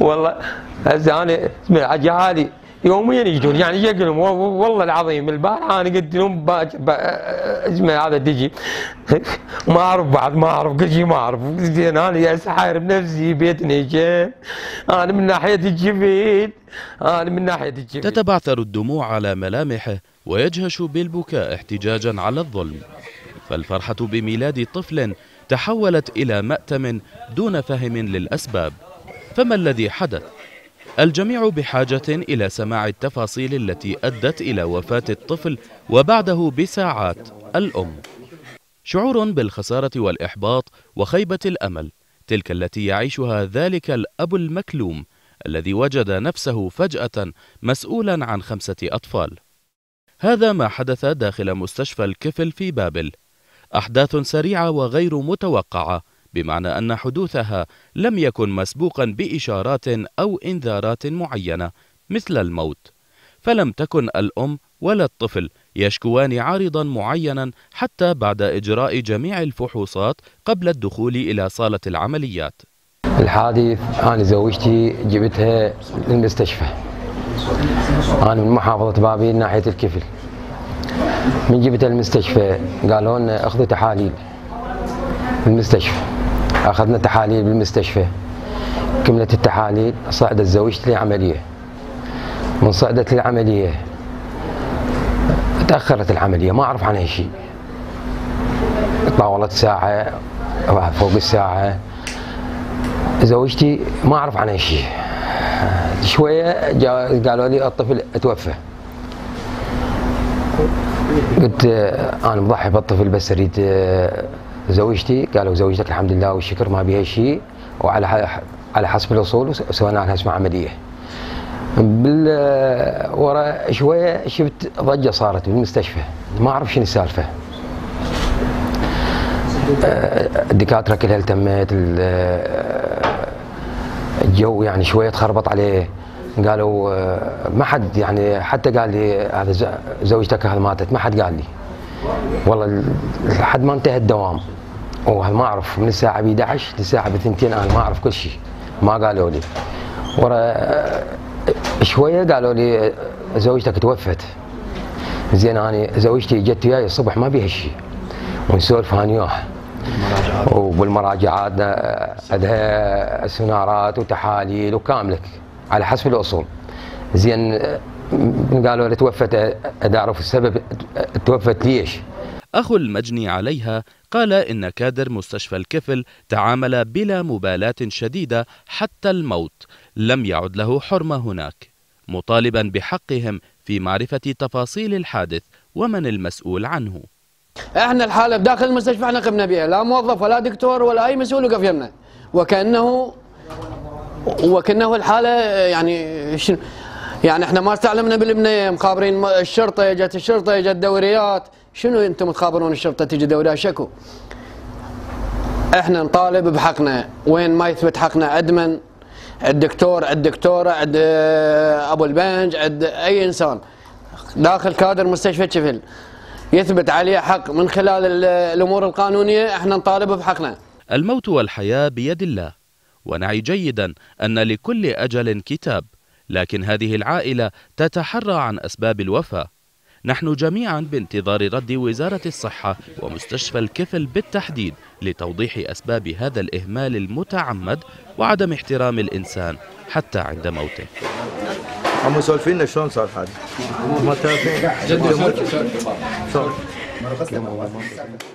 والله هسه أنا اسمع يوميا يجون يعني يقلم والله العظيم البارحة أنا قلت لهم اسمع هذا تجي ما أعرف بعد ما أعرف كل شيء ما أعرف زين أنا يا حاير بنفسي بيتنا شين أنا من ناحية الجفيد أنا من ناحية الجفيد تتبعثر الدموع على ملامحه ويجهش بالبكاء احتجاجا على الظلم فالفرحة بميلاد طفل تحولت إلى مأتم دون فهم للأسباب. فما الذي حدث؟ الجميع بحاجة إلى سماع التفاصيل التي أدت إلى وفاة الطفل وبعده بساعات الأم. شعور بالخسارة والإحباط وخيبة الأمل تلك التي يعيشها ذلك الأب المكلوم الذي وجد نفسه فجأة مسؤولا عن خمسة أطفال. هذا ما حدث داخل مستشفى الكفل في بابل أحداث سريعة وغير متوقعة بمعنى أن حدوثها لم يكن مسبوقا بإشارات أو إنذارات معينة مثل الموت. فلم تكن الأم ولا الطفل يشكوان عارضا معينا حتى بعد إجراء جميع الفحوصات قبل الدخول إلى صالة العمليات. الحادث أنا زوجتي جبتها للمستشفى. أنا من محافظة بابل ناحية الكفل. من جبتها المستشفى قالوا لنا أخذوا تحاليل بالمستشفى. أخذنا تحاليل بالمستشفى. كملت التحاليل صعدت زوجتي لعمليه من صعدت للعملية تأخرت العملية ما أعرف عنها شيء. طاولت ساعة فوق الساعة. زوجتي ما أعرف عنها شيء. شوية قالوا لي الطفل توفى. قلت أنا مضحي بالطفل بس اريد زوجتي. قالوا زوجتك الحمد لله والشكر ما بيها شيء وعلى على حسب الأصول سوينا لها اسمها عملية. بال ورا شوية شفت ضجة صارت بالمستشفى ما أعرف شنو السالفة. الدكاترة كلها التمت الجو يعني شوية تخربط عليه. قالوا ما حد يعني حتى قال لي هذا زوجتك هذا ماتت ما حد قال لي. والله لحد ما انتهى الدوام. وما أعرف من الساعة ب 11 للساعة ب 2 أنا ما أعرف كل شيء. ما قالوا لي. ورا شوية قالوا لي زوجتك توفت. زين أنا زوجتي جت وياي الصبح ما بيها شيء. ونسولف أنا وياها وبالمراجعات عندها سونارات وتحاليل وكاملك. على حسب الأصول. زين قالوا لي توفت أعرف السبب توفت ليش؟ أخو المجني عليها قال إن كادر مستشفى الكفل تعامل بلا مبالاة شديدة حتى الموت. لم يعد له حرمة هناك. مطالبا بحقهم في معرفة تفاصيل الحادث ومن المسؤول عنه. إحنا الحالة بداخل المستشفى إحنا قمنا بها لا موظف ولا دكتور ولا أي مسؤول وقف يمنا. وكأنه وكأنه الحالة يعني شنو؟ يعني إحنا ما استعلمنا بالبنيه مخابرين الشرطة جت الشرطة جت دوريات. شنو أنتم تخابرون الشرطة تجي دوريات؟ شكو. إحنا نطالب بحقنا. وين ما يثبت حقنا عند من الدكتور عند الدكتوره عند أبو البنج عند أي إنسان. داخل كادر مستشفى شفل. يثبت عليه حق. من خلال الأمور القانونية إحنا نطالب بحقنا. الموت والحياة بيد الله. ونعي جيدا أن لكل أجل كتاب لكن هذه العائلة تتحرى عن أسباب الوفاة. نحن جميعا بانتظار رد وزارة الصحة ومستشفى الكفل بالتحديد لتوضيح أسباب هذا الإهمال المتعمد وعدم احترام الإنسان حتى عند موته. هم مسولفين شلون صار هذا؟ ما تعرفين